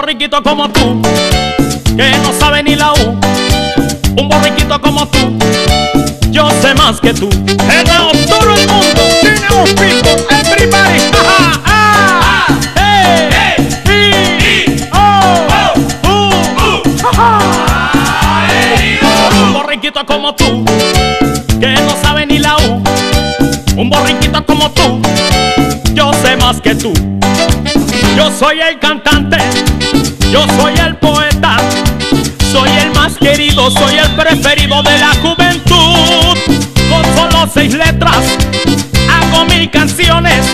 borriquito como tú, que no sabe ni la U. Un borriquito como tú, yo sé más que tú. Hello, todo el mundo, tenemos people, everybody. Ja, ah, oh, uh, uh, Un borriquito como tú, que no sabe ni la U. Un borriquito como tú, yo sé más que tú. Yo soy el cantante, yo soy el poeta, soy el más querido, soy el preferido de la juventud. Con solo seis letras hago mil canciones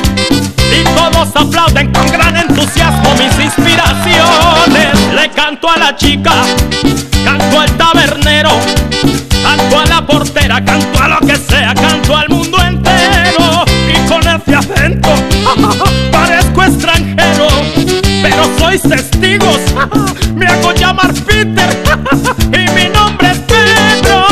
y todos aplauden con gran entusiasmo mis inspiraciones. Le canto a la chica, canto al tabernero, canto a la portera, canto a lo sois testigos. Me hago llamar Peter y mi nombre es Pedro.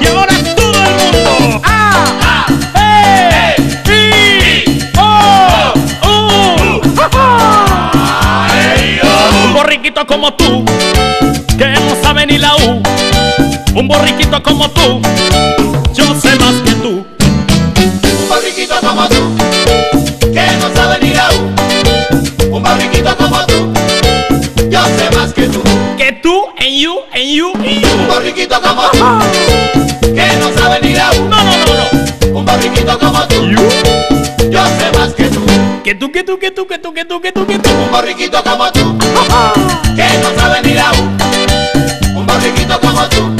Y ahora es todo el mundo. ¡Ah! ¡Eh! ¡I! ¡Oh! ¡Uh! Un borriquito como tú, que no sabe ni la U. Un borriquito como tú, como tú, yo sé más que tú. Que tú, en you, en you, en you. Un borriquito como tú, que no sabe ni la U. No, no, no, no. Un borriquito como tú, yo sé más que tú. Que tú, que tú, que tú, que tú, que tú, que tú, que tú. Un borriquito como tú, que no sabe ni la U. Un borriquito como tú,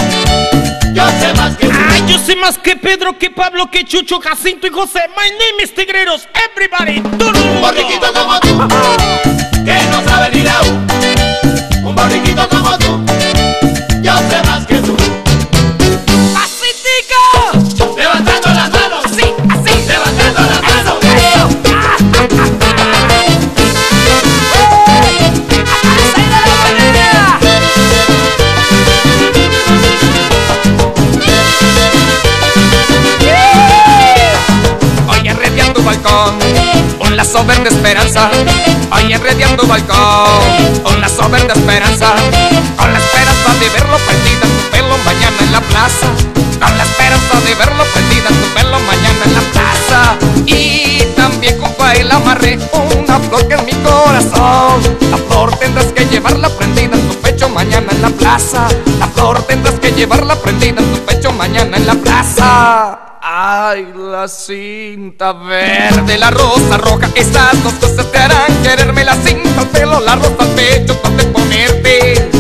yo sé más que tú. Ay, yo sé más que Pedro, que Pablo, que Chucho, Jacinto y José. My name is Tigreros. Everybody, todo el Un borriquito como tú, Un borriquito como tú, yo sé más que tú. ¡Pacitica! Levantando las manos, Así, así. levantando las manos. Hoy enredé tu balcón, un lazo verde esperanza. Enredé tu balcón, un lazo verde esperanza. Con la esperanza de verlo prendido en tu pelo mañana en la plaza. Con la esperanza de verlo prendido en tu pelo mañana en la plaza. Y también junto a él amarré una flor que es mi corazón. La flor tendrás que llevarla prendida en tu pecho mañana en la plaza. La flor tendrás que llevarla prendida en tu pecho mañana en la plaza. Ay, la cinta verde, la rosa roja, esas dos cosas te harán quererme. La cinta al pelo, la rosa al pecho, donde ponerte.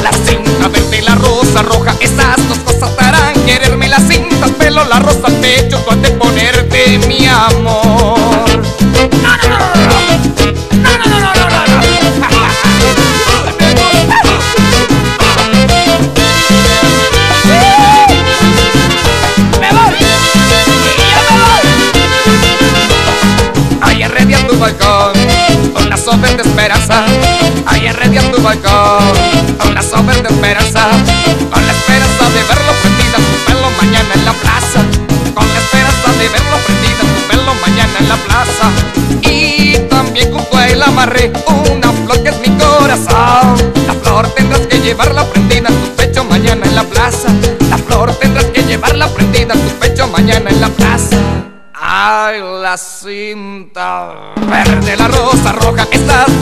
La cinta verde, la rosa roja, esas dos cosas te harán quererme. La cinta al pelo, la rosa al pecho, donde ponerte, mi junto a él amarré una flor que es mi corazón. La flor tendrás que llevarla prendida en tu pecho mañana en la plaza. La flor tendrás que llevarla prendida en tu pecho mañana en la plaza. Ay, la cinta verde, la rosa roja, estas